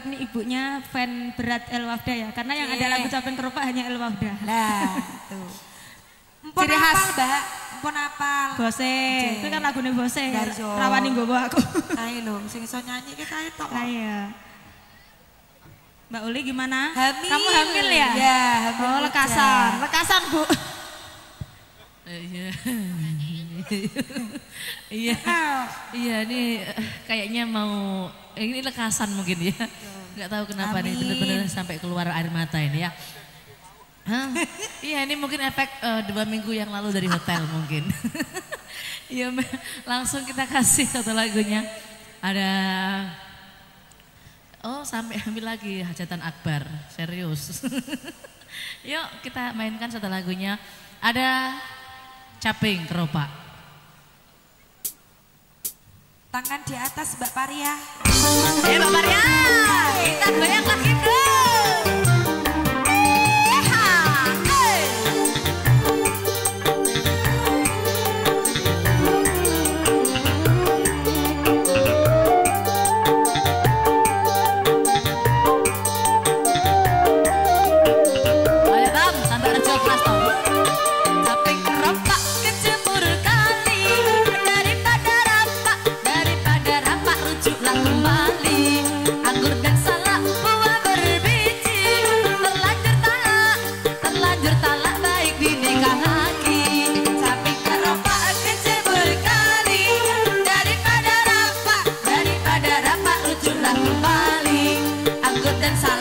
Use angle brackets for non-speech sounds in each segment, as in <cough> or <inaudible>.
Ini ibunya fan berat El Wafda ya, karena yang ada Iya. lagu Capek Keropak hanya El Wafda. Nah, tuh. Ciri apal, khas. Mbak. Empon apal. Bose, itu kan lagunya Bose, Lah, iya. rawani nggowo aku. Ayo lho, sing iso nyanyi kita itu. Iya. Mbak Uli gimana? Hamil. Kamu hamil ya? Iya, hamil Oh, lekasan. Lekasan, Bu. Iya. <laughs> Iya. Iya ini kayaknya mau ini lekasan mungkin ya. Nggak tahu kenapa nih Amin. benar-benar sampai keluar air mata ini ya. Hah? <laughs> Iya ini mungkin efek eh, dua minggu yang lalu dari hotel mungkin. <laughs> Iya langsung kita kasih satu lagunya. Ada Oh sampai ambil lagi hajatan akbar serius. Yuk kita mainkan satu lagunya. Ada caping keropak. Tangan di atas Mbak Paria. Ayo Mbak Maria, kita goyang lagi bro. Anggur dan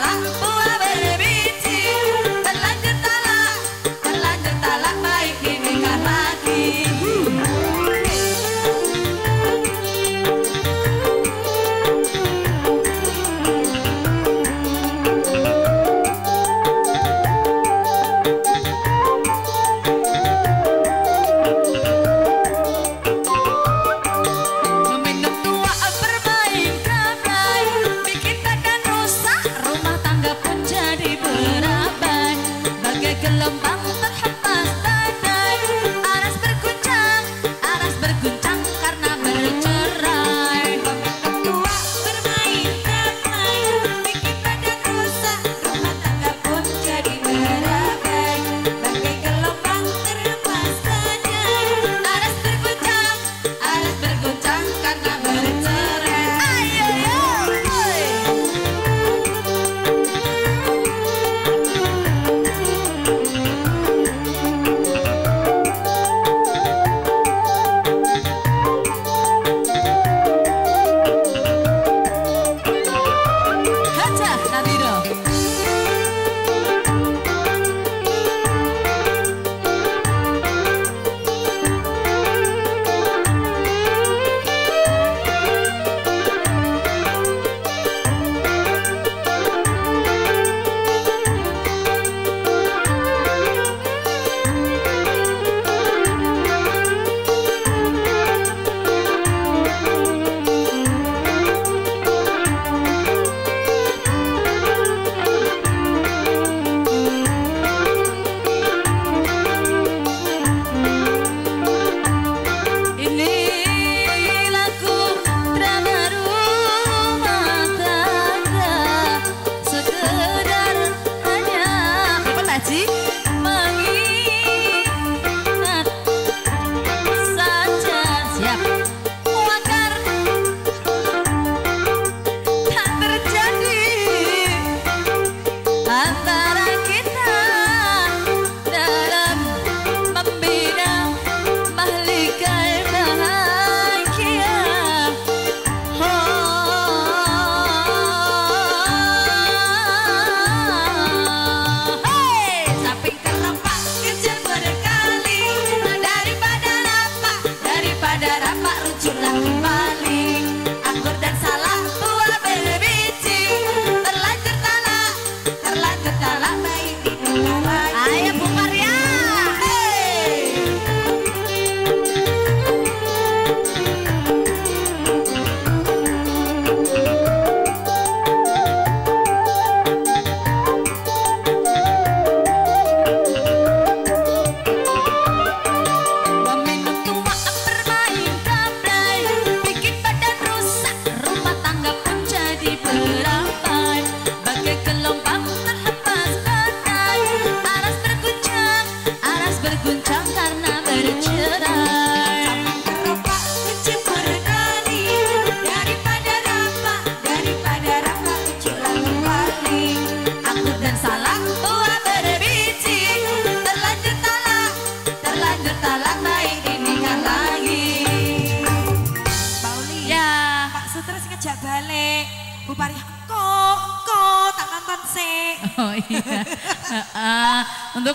Bu Pari, kok, kok, tak nonton sih. Oh iya. <laughs> Heeh. untuk